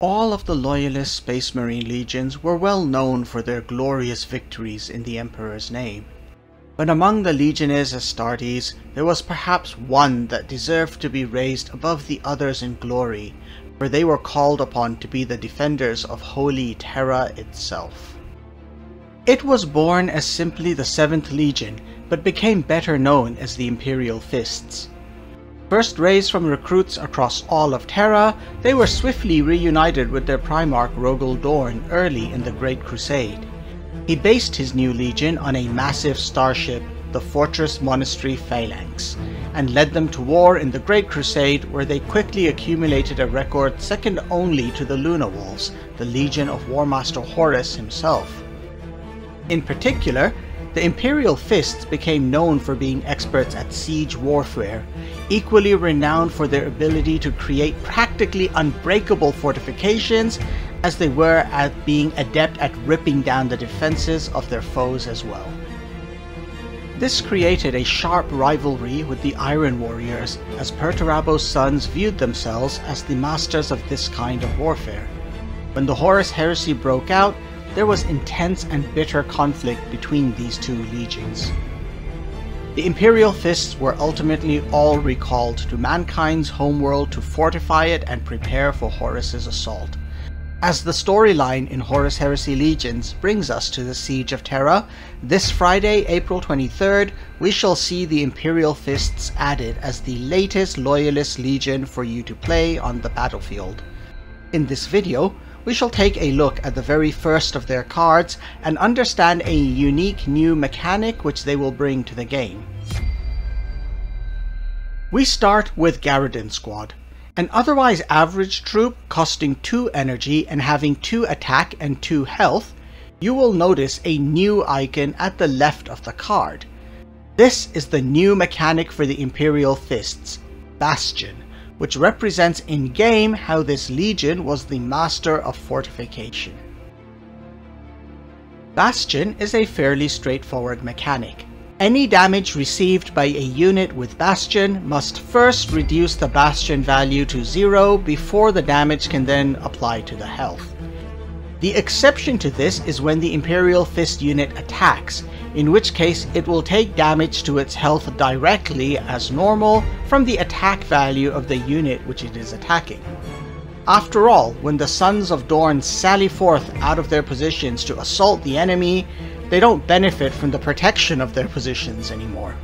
All of the Loyalist Space Marine legions were well known for their glorious victories in the Emperor's name. But among the Legiones Astartes, there was perhaps one that deserved to be raised above the others in glory, for they were called upon to be the defenders of Holy Terra itself. It was born as simply the 7th Legion, but became better known as the Imperial Fists. First raised from recruits across all of Terra, they were swiftly reunited with their Primarch Rogal Dorn early in the Great Crusade. He based his new legion on a massive starship, the Fortress Monastery Phalanx, and led them to war in the Great Crusade where they quickly accumulated a record second only to the Luna Wolves, the legion of War Master Horus himself. In particular, the Imperial Fists became known for being experts at siege warfare, equally renowned for their ability to create practically unbreakable fortifications as they were at being adept at ripping down the defenses of their foes as well. This created a sharp rivalry with the Iron Warriors, as Perturabo's sons viewed themselves as the masters of this kind of warfare. When the Horus Heresy broke out, there was intense and bitter conflict between these two legions. The Imperial Fists were ultimately all recalled to mankind's homeworld to fortify it and prepare for Horus's assault. As the storyline in Horus Heresy Legions brings us to the Siege of Terra, this Friday, April 23rd, we shall see the Imperial Fists added as the latest Loyalist Legion for you to play on the battlefield. In this video, we shall take a look at the very first of their cards and understand a unique new mechanic which they will bring to the game. We start with Garridan Squad, an otherwise average troop costing 2 energy and having 2 attack and 2 health, you will notice a new icon at the left of the card. This is the new mechanic for the Imperial Fists, Bastion which represents in-game how this legion was the master of fortification. Bastion is a fairly straightforward mechanic. Any damage received by a unit with Bastion must first reduce the Bastion value to zero before the damage can then apply to the health. The exception to this is when the Imperial Fist unit attacks, in which case it will take damage to its health directly as normal from the attack value of the unit which it is attacking. After all, when the Sons of Dorn sally forth out of their positions to assault the enemy, they don't benefit from the protection of their positions anymore.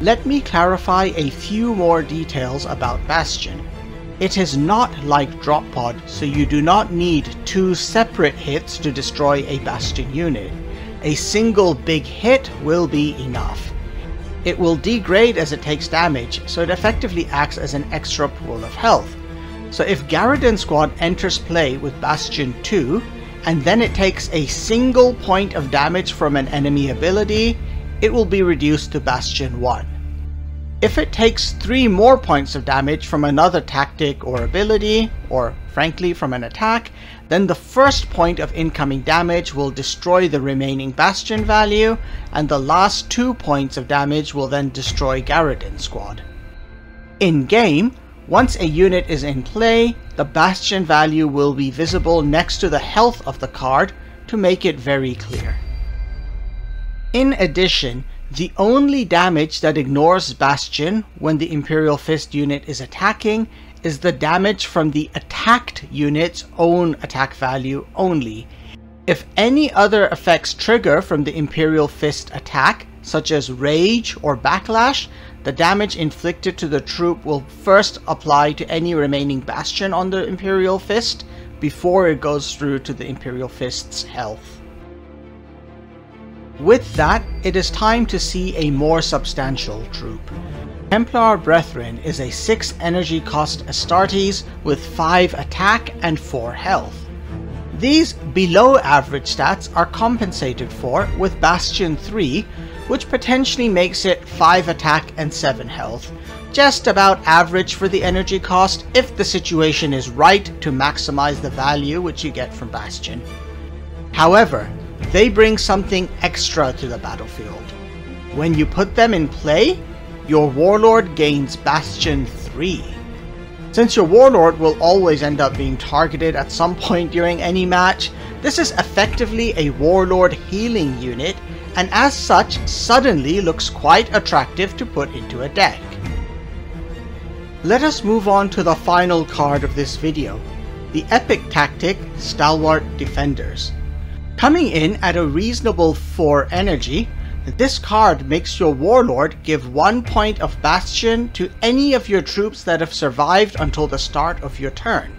Let me clarify a few more details about Bastion. It is not like Drop Pod, so you do not need two separate hits to destroy a Bastion unit a single big hit will be enough. It will degrade as it takes damage, so it effectively acts as an extra pool of health. So if Garridan Squad enters play with Bastion 2, and then it takes a single point of damage from an enemy ability, it will be reduced to Bastion 1. If it takes 3 more points of damage from another tactic or ability, or frankly from an attack, then the first point of incoming damage will destroy the remaining Bastion value, and the last 2 points of damage will then destroy Garridan squad. In game, once a unit is in play, the Bastion value will be visible next to the health of the card to make it very clear. In addition, the only damage that ignores Bastion when the Imperial Fist unit is attacking is the damage from the attacked unit's own attack value only. If any other effects trigger from the Imperial Fist attack, such as Rage or Backlash, the damage inflicted to the troop will first apply to any remaining Bastion on the Imperial Fist before it goes through to the Imperial Fist's health. With that, it is time to see a more substantial troop. Templar Brethren is a 6 energy cost Astartes with 5 attack and 4 health. These below average stats are compensated for with Bastion 3, which potentially makes it 5 attack and 7 health, just about average for the energy cost if the situation is right to maximize the value which you get from Bastion. However, they bring something extra to the battlefield. When you put them in play, your warlord gains Bastion 3. Since your Warlord will always end up being targeted at some point during any match, this is effectively a Warlord healing unit, and as such suddenly looks quite attractive to put into a deck. Let us move on to the final card of this video, the epic tactic Stalwart Defenders. Coming in at a reasonable 4 energy, this card makes your Warlord give 1 point of Bastion to any of your troops that have survived until the start of your turn.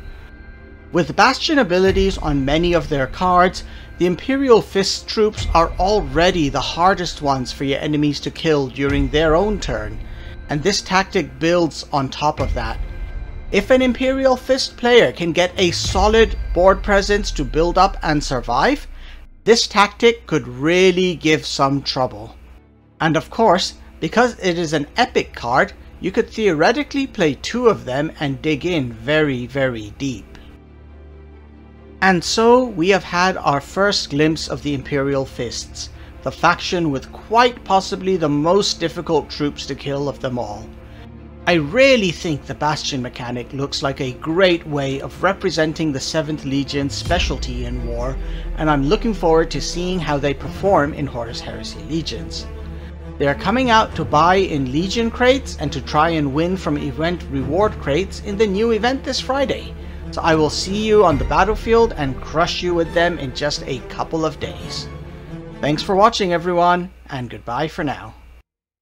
With Bastion abilities on many of their cards, the Imperial Fist troops are already the hardest ones for your enemies to kill during their own turn, and this tactic builds on top of that. If an Imperial Fist player can get a solid board presence to build up and survive, this tactic could really give some trouble. And of course, because it is an epic card, you could theoretically play two of them and dig in very very deep. And so we have had our first glimpse of the Imperial Fists, the faction with quite possibly the most difficult troops to kill of them all. I really think the Bastion mechanic looks like a great way of representing the 7th Legion's specialty in war, and I'm looking forward to seeing how they perform in Horus Heresy Legions. They are coming out to buy in Legion crates and to try and win from event reward crates in the new event this Friday, so I will see you on the battlefield and crush you with them in just a couple of days. Thanks for watching everyone, and goodbye for now.